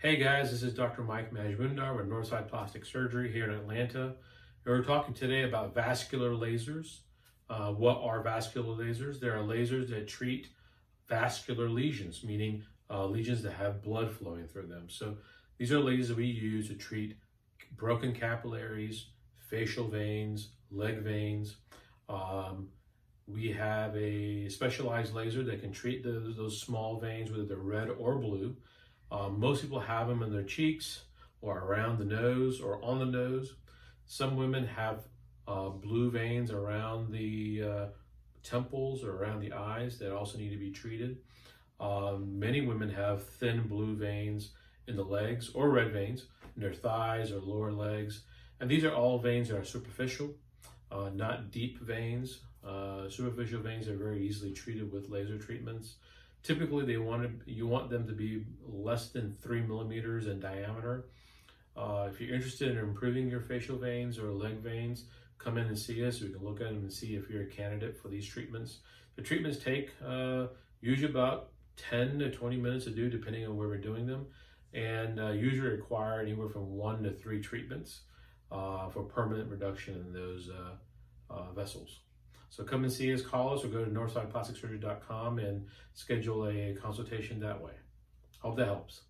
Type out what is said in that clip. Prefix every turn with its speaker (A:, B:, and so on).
A: Hey guys, this is Dr. Mike Majmundar with Northside Plastic Surgery here in Atlanta. We're talking today about vascular lasers. Uh, what are vascular lasers? There are lasers that treat vascular lesions, meaning uh, lesions that have blood flowing through them. So these are lasers that we use to treat broken capillaries, facial veins, leg veins. Um, we have a specialized laser that can treat those small veins, whether they're red or blue. Um, most people have them in their cheeks or around the nose or on the nose. Some women have uh, blue veins around the uh, temples or around the eyes that also need to be treated. Um, many women have thin blue veins in the legs or red veins in their thighs or lower legs. And these are all veins that are superficial, uh, not deep veins. Uh, superficial veins are very easily treated with laser treatments. Typically, they want to, you want them to be less than three millimeters in diameter. Uh, if you're interested in improving your facial veins or leg veins, come in and see us. We can look at them and see if you're a candidate for these treatments. The treatments take uh, usually about 10 to 20 minutes to do, depending on where we're doing them, and uh, usually require anywhere from one to three treatments uh, for permanent reduction in those uh, uh, vessels. So come and see us, call us, or go to northsideplasticsurgery.com and schedule a consultation that way. Hope that helps.